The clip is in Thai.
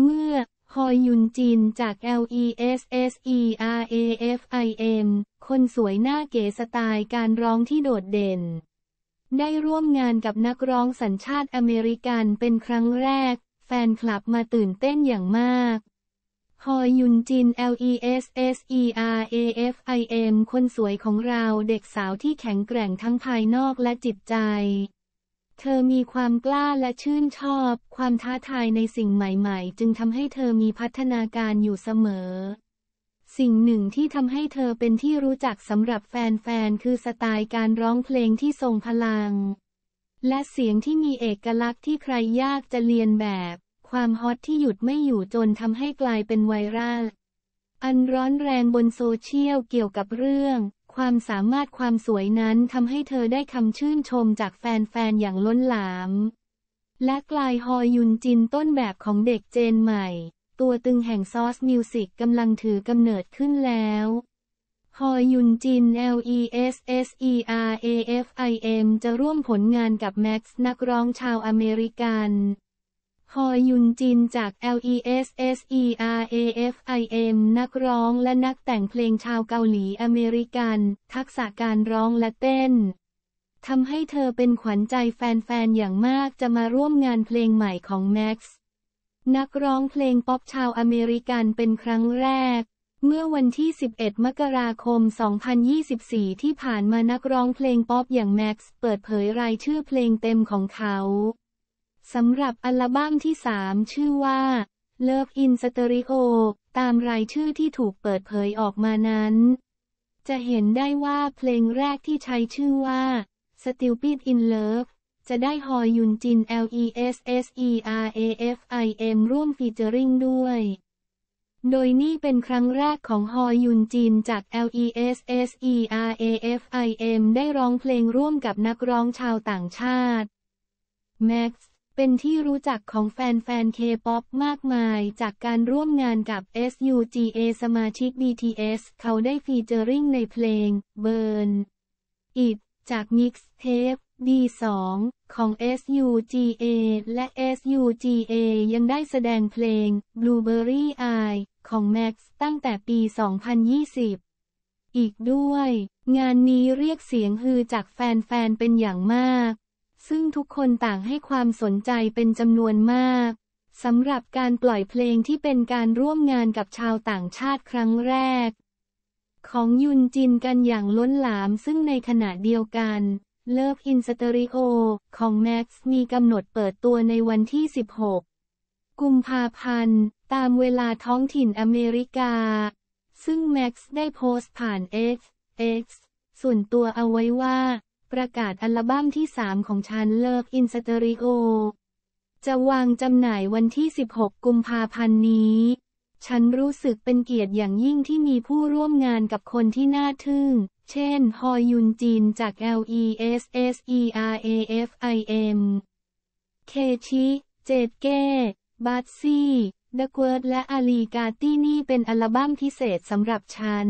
เมื่อฮอยยุนจินจาก LESSERAFIM คนสวยหน้าเก๋สไตล์การร้องที่โดดเด่น ได้ร่วมงานกับนักร้องสัญชาติอเมริกันเป็นครั้งแรก แฟนคลับมาตื่นเต้นอย่างมากฮอยุนจิน LESSERAFIM คนสวยของเราเด็กสาวที่แข็งแกร่งทั้งภายนอกและจิตใจ เธอมีความกล้าและชื่นชอบ ความท้าทายในสิ่งใหม่ๆ จึงทำให้เธอมีพัฒนาการอยู่เสมอ สิ่งหนึ่งที่ทำให้เธอเป็นที่รู้จักสำหรับแฟนๆ คือสไตล์การร้องเพลงที่ทรงพลัง และเสียงที่มีเอกลักษณ์ที่ใครยากจะเลียนแบบ ความฮอตที่หยุดไม่อยู่จนทำให้กลายเป็นไวรัลอันร้อนแรงบนโซเชียลเกี่ยวกับเรื่อง ความสามารถความสวยนั้นทำให้เธอได้คำชื่นชมจากแฟนๆ อย่างล้นหลาม และกลายฮอยุนจินต้นแบบของเด็กเจนใหม่ ตัวตึงแห่ง Source Music กำลังถือกำเนิดขึ้นแล้วฮอยุนจิน LESSERAFIM จะร่วมผลงานกับแม็กซ์นักร้องชาวอเมริกัน ฮอยุนจินจาก LESSERAFIM นักร้องและนักแต่งเพลงชาวเกาหลีอเมริกัน ทักษะการร้องและเต้นทำให้เธอเป็นขวัญใจแฟนๆ อย่างมากจะมาร่วมงานเพลงใหม่ของแม็กซ์นักร้องเพลงป๊อปชาวอเมริกันเป็นครั้งแรก เมื่อวันที่ 11 มกราคม 2024 ที่ผ่านมานักร้องเพลงป๊อปอย่างแม็กซ์เปิดเผยรายชื่อเพลงเต็มของเขา สำหรับอัลบั้มที่ 3 ชื่อว่า Love in Stereo ตามรายชื่อที่ถูกเปิดเผยออกมานั้น จะเห็นได้ว่าเพลงแรกที่ใช้ชื่อว่า Stupid in Love จะได้ฮอยุนจิน LESSERAFIM ร่วมฟีเจอริงด้วย โดยนี่เป็นครั้งแรกของฮอยุนจินจาก LESSERAFIM ได้ร้องเพลงร่วมกับนักร้องชาวต่างชาติ Max เป็นที่รู้จักของแฟนๆ K-POP มากมายจากการร่วมงานกับ SUGA สมาชิก BTS เขาได้ฟีเจอริ่งในเพลง Burn It จาก Mixtape D2 ของ SUGA และ SUGA ยังได้แสดงเพลง Blueberry Eye ของ Max ตั้งแต่ปี 2020อีกด้วย งานนี้เรียกเสียงฮือจากแฟนๆ เป็นอย่างมาก ซึ่งทุกคนต่างให้ความสนใจเป็นจำนวนมากสำหรับการปล่อยเพลงที่เป็นการร่วมงานกับชาวต่างชาติครั้งแรก ของยุนจินกันอย่างล้นหลามซึ่งในขณะเดียวกัน Love in Stereo ของ Max มีกำหนดเปิดตัวในวันที่ 16 กุมภาพันธ์ ตามเวลาท้องถิ่นอเมริกา ซึ่ง Max ได้โพสต์ผ่าน X X ส่วนตัวเอาไว้ว่า ประกาศอัลบั้มที่ 3 ของฉัน Love in Stereo จะวางจำหน่ายวันที่ 16 กุมภาพันธ์นี้ ฉันรู้สึกเป็นเกียรติอย่างยิ่งที่มีผู้ร่วมงานกับคนที่น่าทึ่ง เช่น ฮอยุนจินจาก LESSERAFIM keshi JVKE Bazzi Duckwrth และ Ali Gatie นี่เป็นอัลบั้มพิเศษสำหรับฉัน